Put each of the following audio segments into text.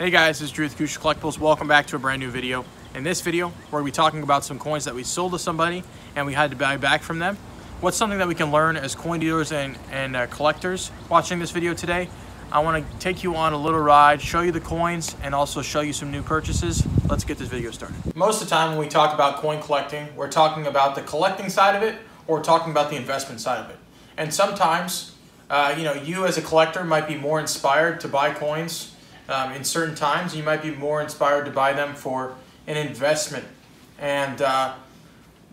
Hey guys, this is Drew with Acousha Collectibles. Welcome back to a brand new video. In this video, we're be talking about some coins that we sold to somebody and we had to buy back from them. What's something that we can learn as coin dealers and, and uh, collectors watching this video today? I want to take you on a little ride, show you the coins, and also show you some new purchases. Let's get this video started. Most of the time when we talk about coin collecting, we're talking about the collecting side of it or talking about the investment side of it. And sometimes, uh, you know, you as a collector might be more inspired to buy coins um, in certain times. You might be more inspired to buy them for an investment. And uh,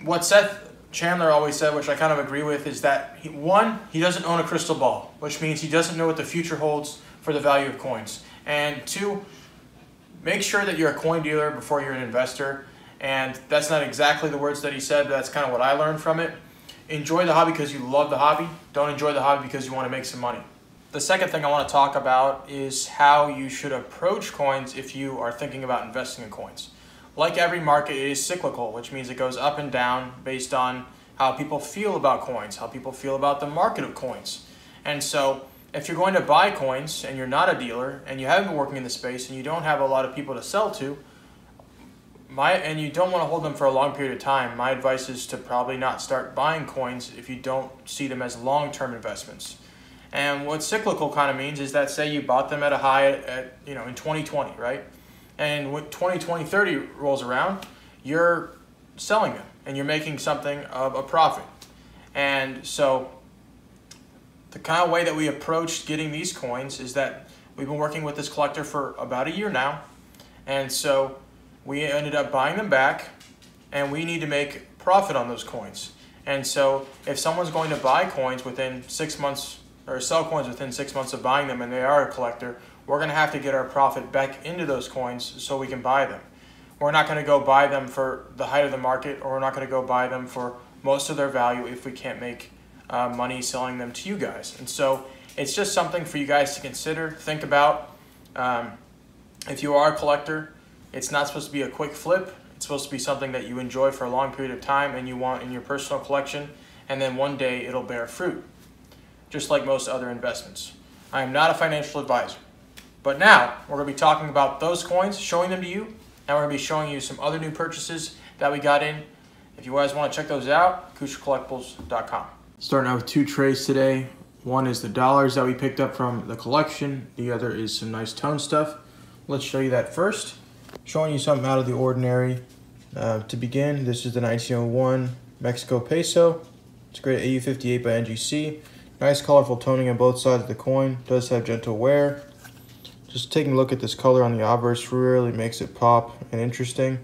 what Seth Chandler always said, which I kind of agree with, is that he, one, he doesn't own a crystal ball, which means he doesn't know what the future holds for the value of coins. And two, make sure that you're a coin dealer before you're an investor. And that's not exactly the words that he said, but that's kind of what I learned from it. Enjoy the hobby because you love the hobby. Don't enjoy the hobby because you want to make some money. The second thing I want to talk about is how you should approach coins if you are thinking about investing in coins. Like every market, it is cyclical, which means it goes up and down based on how people feel about coins, how people feel about the market of coins. And so, if you're going to buy coins and you're not a dealer and you haven't been working in the space and you don't have a lot of people to sell to, my and you don't want to hold them for a long period of time, my advice is to probably not start buying coins if you don't see them as long-term investments. And what cyclical kind of means is that say you bought them at a high at, you know in 2020, right? And when 2020 30 rolls around, you're selling them and you're making something of a profit. And so the kind of way that we approached getting these coins is that we've been working with this collector for about a year now. And so we ended up buying them back and we need to make profit on those coins. And so if someone's going to buy coins within six months or sell coins within six months of buying them and they are a collector, we're going to have to get our profit back into those coins so we can buy them. We're not going to go buy them for the height of the market or we're not going to go buy them for most of their value if we can't make uh, money selling them to you guys. And so it's just something for you guys to consider, think about. Um, if you are a collector, it's not supposed to be a quick flip. It's supposed to be something that you enjoy for a long period of time and you want in your personal collection, and then one day it'll bear fruit just like most other investments. I am not a financial advisor. But now, we're going to be talking about those coins, showing them to you, and we're going to be showing you some other new purchases that we got in. If you guys want to check those out, AcoushaCollectibles.com. Starting out with two trays today. One is the dollars that we picked up from the collection. The other is some nice tone stuff. Let's show you that first. Showing you something out of the ordinary. Uh, to begin, this is the 1901 Mexico peso. It's great AU58 by NGC. Nice colorful toning on both sides of the coin. Does have gentle wear. Just taking a look at this color on the obverse really makes it pop and interesting.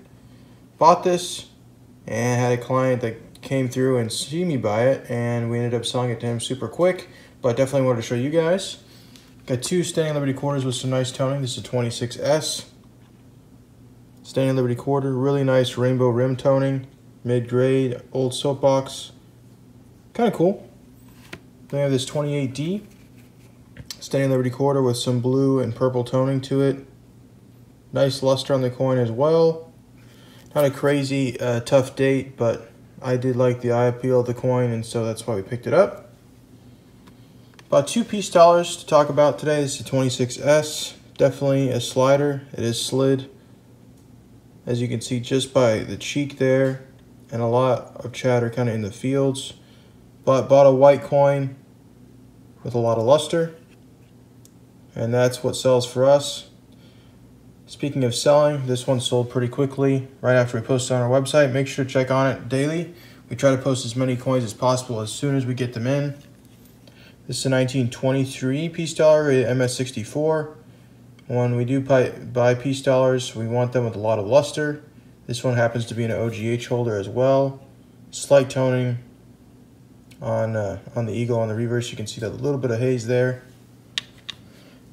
Bought this and had a client that came through and see me buy it and we ended up selling it to him super quick. But definitely wanted to show you guys. Got two Standing Liberty quarters with some nice toning. This is a 26S. Standing Liberty quarter, really nice rainbow rim toning. Mid-grade, old soapbox. Kind of cool. Then we have this 28D, Standing Liberty quarter with some blue and purple toning to it. Nice luster on the coin as well. Not a crazy uh, tough date, but I did like the eye appeal of the coin, and so that's why we picked it up. About two Peace dollars to talk about today. This is a 26S. Definitely a slider. It is slid. As you can see just by the cheek there, and a lot of chatter kind of in the fields. But bought a white coin with a lot of luster. And that's what sells for us. Speaking of selling, this one sold pretty quickly right after we posted on our website. Make sure to check on it daily. We try to post as many coins as possible as soon as we get them in. This is a 1923 Peace dollar MS64. When we do buy, buy Peace dollars, we want them with a lot of luster. This one happens to be an OGH holder as well. Slight toning, on, uh, on the eagle on the reverse. You can see that little bit of haze there.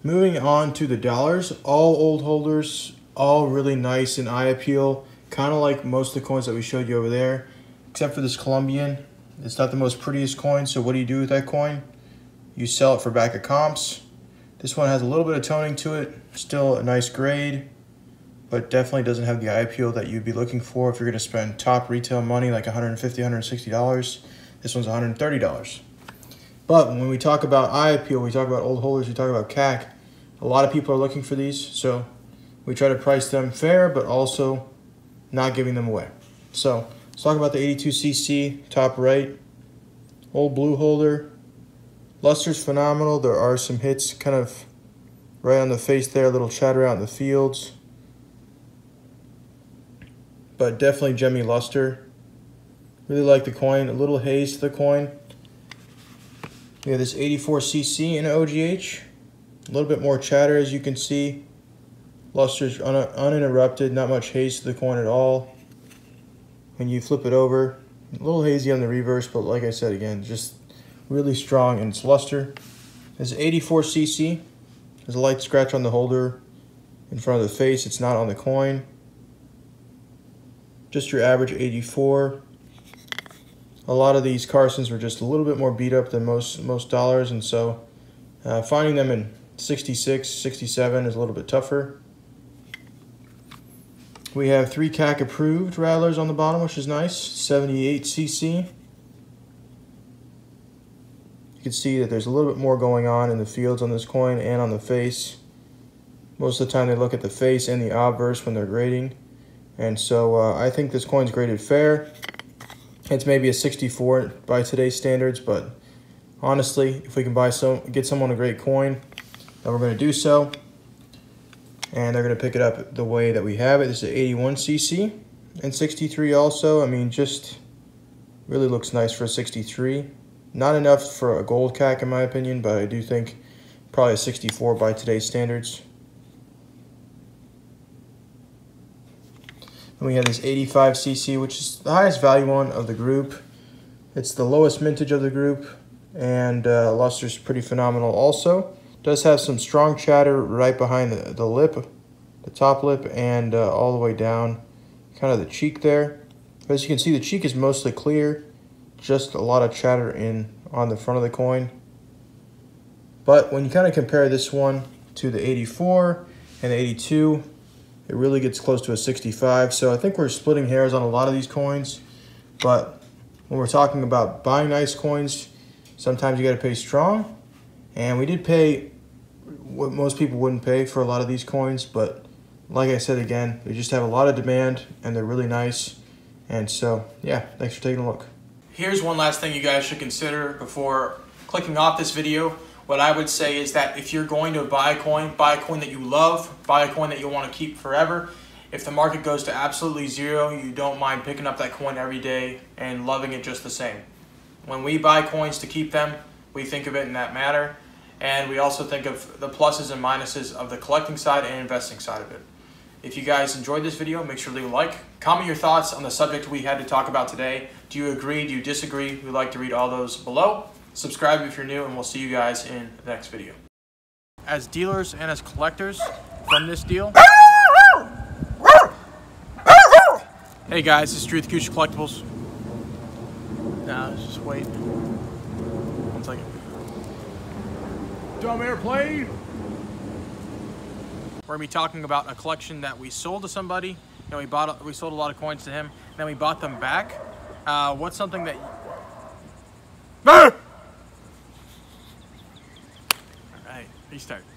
Moving on to the dollars, all old holders, all really nice and eye appeal, kind of like most of the coins that we showed you over there, except for this Colombian. It's not the most prettiest coin, so what do you do with that coin? You sell it for back of comps. This one has a little bit of toning to it, still a nice grade, but definitely doesn't have the eye appeal that you'd be looking for if you're going to spend top retail money like $150, $160. This one's $130. But when we talk about appeal, we talk about old holders, we talk about CAC, a lot of people are looking for these. So We try to price them fair, but also not giving them away. So let's talk about the 82cc top right. Old blue holder. Luster's phenomenal. There are some hits kind of right on the face there, a little chatter out in the fields. But definitely Gemmy Luster. Really like the coin. A little haze to the coin. We have this 84cc in OGH. A little bit more chatter as you can see. Luster's un uninterrupted, not much haze to the coin at all. When you flip it over, a little hazy on the reverse, but like I said again, just really strong in its luster. It's 84cc. There's a light scratch on the holder in front of the face. It's not on the coin. Just your average 84. A lot of these Carsons were just a little bit more beat up than most most dollars, and so uh, finding them in 66, 67 is a little bit tougher. We have three CAC approved rattlers on the bottom, which is nice. 78cc. You can see that there's a little bit more going on in the fields on this coin and on the face. Most of the time they look at the face and the obverse when they're grading. And so uh, I think this coin's graded fair. It's maybe a 64 by today's standards, but honestly, if we can buy some, get someone a great coin, then we're going to do so. And they're going to pick it up the way that we have it. This is 81cc and 63 also. I mean, just really looks nice for a 63. Not enough for a gold CAC in my opinion, but I do think probably a 64 by today's standards. And we have this 85cc, which is the highest value one of the group. It's the lowest mintage of the group, and uh, luster's pretty phenomenal also. Does have some strong chatter right behind the, the lip, the top lip, and uh, all the way down, kind of the cheek there. As you can see, the cheek is mostly clear just a lot of chatter in on the front of the coin. But when you kind of compare this one to the 84 and the 82, it really gets close to a 65. So I think we're splitting hairs on a lot of these coins. But when we're talking about buying nice coins, sometimes you got to pay strong. And we did pay what most people wouldn't pay for a lot of these coins. But like I said again, they just have a lot of demand and they're really nice. And so, yeah, thanks for taking a look. Here's one last thing you guys should consider before clicking off this video. What I would say is that if you're going to buy a coin, buy a coin that you love, buy a coin that you want to keep forever. If the market goes to absolutely zero, you don't mind picking up that coin every day and loving it just the same. When we buy coins to keep them, we think of it in that manner. And we also think of the pluses and minuses of the collecting side and investing side of it. If you guys enjoyed this video, make sure to leave a like. Comment your thoughts on the subject we had to talk about today. Do you agree? Do you disagree? We'd like to read all those below. Subscribe if you're new, and we'll see you guys in the next video. As dealers and as collectors from this deal. hey guys, this is Drew Acousha Collectibles. Now, let's just wait. One second. Dumb airplane! We're gonna be talking about a collection that we sold to somebody. You know, we bought, we sold a lot of coins to him, and then we bought them back. Uh, what's something that? Ah! All right, restart.